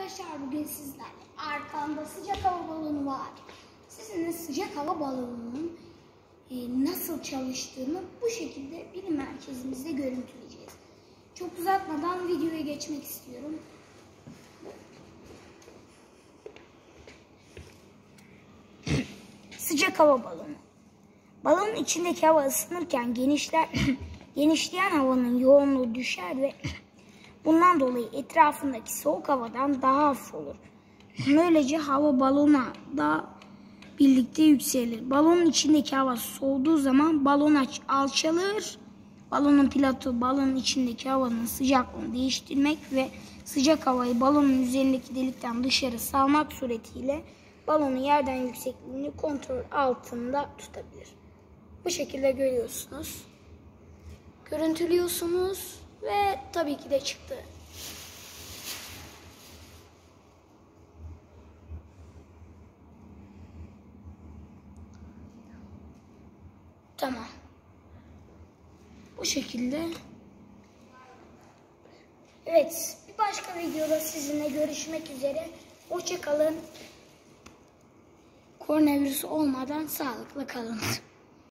arkadaşlar bugün sizlerle arkamda sıcak hava balonu var. Sizinle sıcak hava balonunun e, nasıl çalıştığını bu şekilde bilim merkezimizde görüntüleyeceğiz. Çok uzatmadan videoya geçmek istiyorum. sıcak hava balonu. Balonun içindeki hava ısınırken genişler, genişleyen havanın yoğunluğu düşer ve bundan dolayı etrafındaki soğuk havadan daha hafif olur. Böylece hava balona da birlikte yükselir. Balonun içindeki hava soğuduğu zaman balon aç alçalır. Balonun pilotu balonun içindeki havanın sıcaklığını değiştirmek ve sıcak havayı balonun üzerindeki delikten dışarı salmak suretiyle balonun yerden yüksekliğini kontrol altında tutabilir. Bu şekilde görüyorsunuz. Görüntülüyorsunuz ve tabii ki de çıktı. Tamam. Bu şekilde. Evet, bir başka videoda sizinle görüşmek üzere. Hoşçakalın. Koronavirüs olmadan sağlıklı kalın.